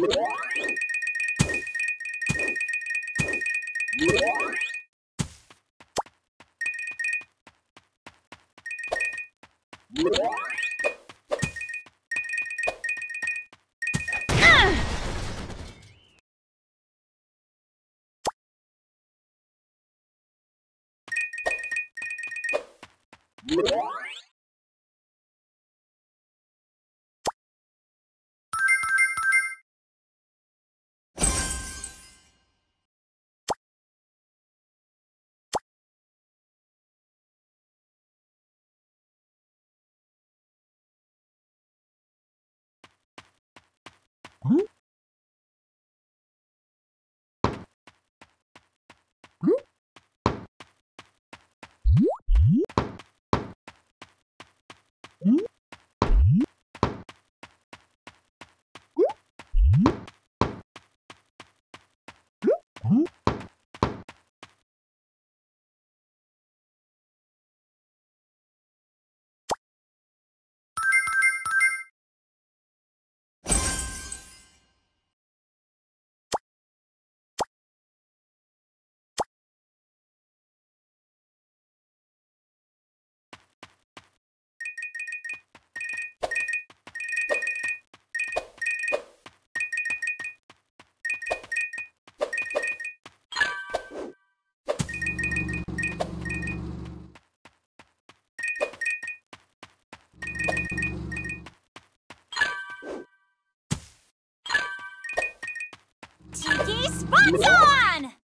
What? Mm-hmm. Spots on!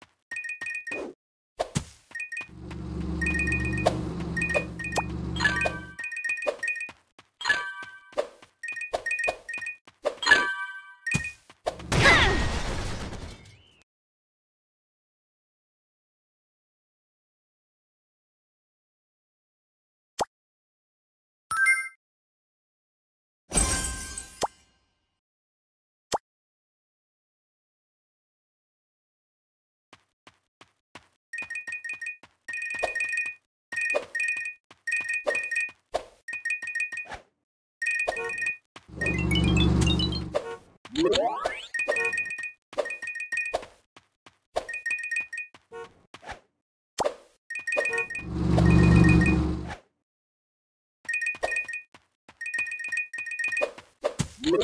you